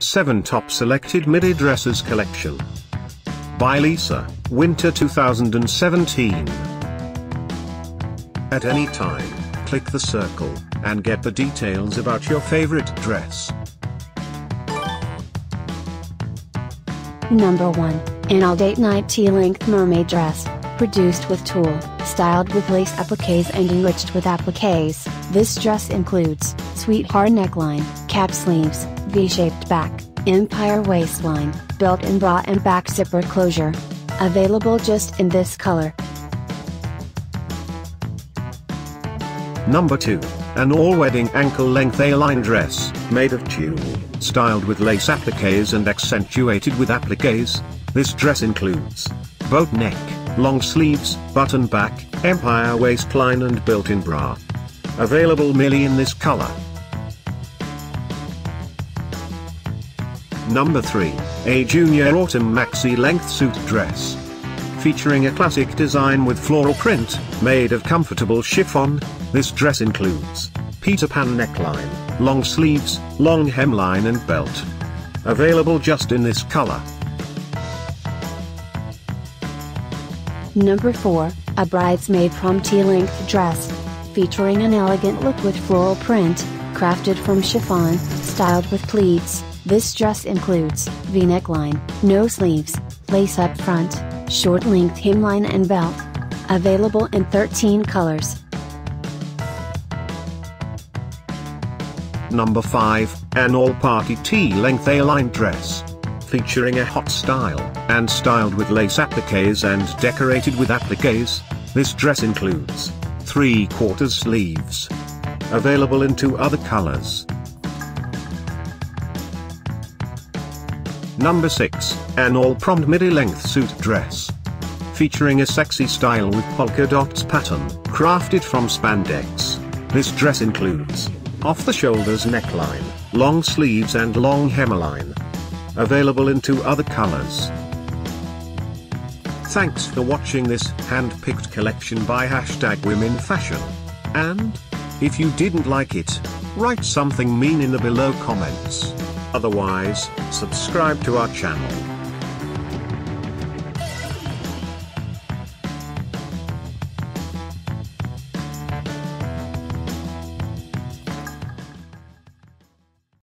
7 Top Selected Midi Dresses Collection. By Lisa, Winter 2017. At any time, click the circle, and get the details about your favorite dress. Number 1. An all-date night tea-length mermaid dress. Produced with tulle, styled with lace appliques and enriched with appliques, this dress includes, sweetheart neckline, cap sleeves, V-shaped back, empire waistline, built-in bra and back zipper closure. Available just in this color. Number 2. An all-wedding ankle-length A-line dress, made of tulle, styled with lace appliques and accentuated with appliques. This dress includes boat neck, long sleeves, button back, empire waistline and built-in bra. Available merely in this color. Number 3, a junior autumn maxi length suit dress. Featuring a classic design with floral print, made of comfortable chiffon, this dress includes Peter Pan neckline, long sleeves, long hemline and belt. Available just in this color. Number 4, a bridesmaid prom tea-length dress. Featuring an elegant look with floral print, crafted from chiffon, styled with pleats. This dress includes V-neckline, no sleeves, lace up front, short length hemline and belt. Available in 13 colors. Number 5, an all-party tea-length A-line dress. Featuring a hot style, and styled with lace appliques and decorated with appliques, this dress includes 3 quarters sleeves. Available in two other colors. Number 6, an all-prom midi-length suit dress. Featuring a sexy style with polka dots pattern, crafted from spandex. This dress includes off-the-shoulders neckline, long sleeves and long hemline. Available in two other colors. Thanks for watching this hand-picked collection by hashtag women fashion. And, if you didn't like it, write something mean in the below comments. Otherwise, subscribe to our channel.